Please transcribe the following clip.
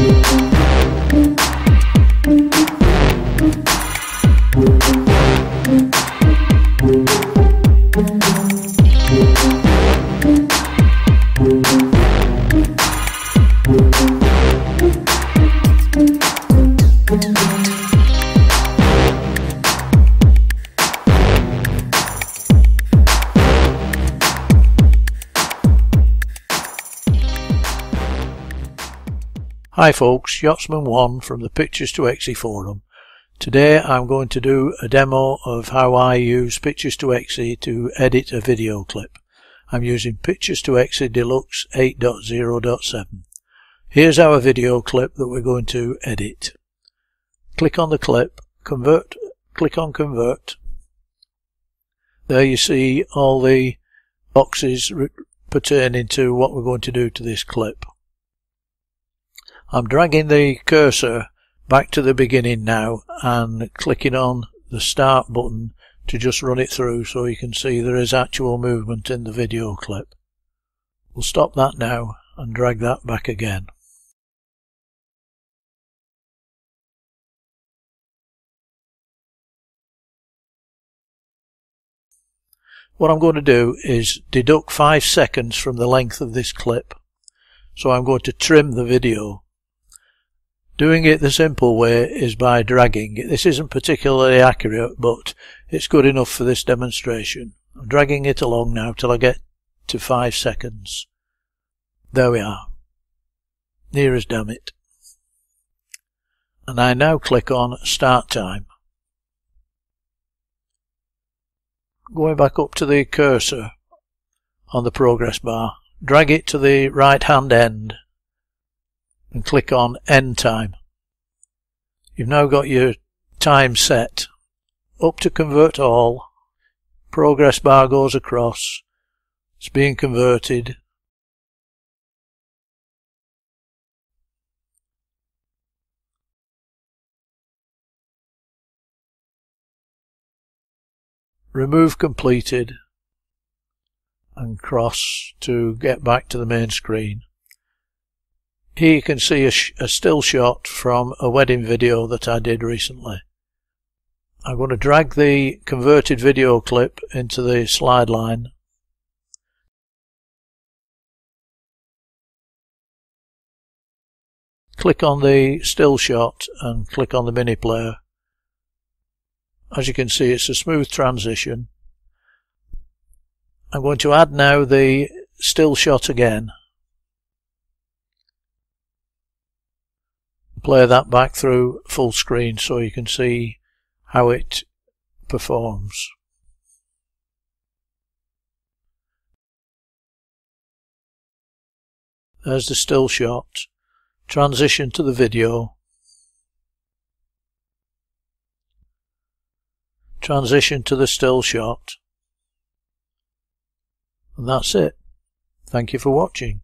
Thank Hi folks, Yachtsman1 from the Pictures to Exe forum. Today I'm going to do a demo of how I use Pictures to Exe to edit a video clip. I'm using Pictures to Exe Deluxe 8.0.7. Here's our video clip that we're going to edit. Click on the clip, convert, click on convert. There you see all the boxes pertaining to what we're going to do to this clip. I'm dragging the cursor back to the beginning now and clicking on the start button to just run it through so you can see there is actual movement in the video clip. We'll stop that now and drag that back again. What I'm going to do is deduct 5 seconds from the length of this clip. So I'm going to trim the video Doing it the simple way is by dragging. This isn't particularly accurate, but it's good enough for this demonstration. I'm dragging it along now till I get to 5 seconds. There we are. Near as damn it. And I now click on Start Time. Going back up to the cursor on the progress bar, drag it to the right hand end and click on End Time. You've now got your time set. Up to convert all. Progress bar goes across. It's being converted. Remove completed and cross to get back to the main screen. Here you can see a, a still shot from a wedding video that I did recently. I'm going to drag the converted video clip into the slide line. Click on the still shot and click on the mini player. As you can see it's a smooth transition. I'm going to add now the still shot again. Play that back through full screen so you can see how it performs. There's the still shot. Transition to the video. Transition to the still shot. And that's it. Thank you for watching.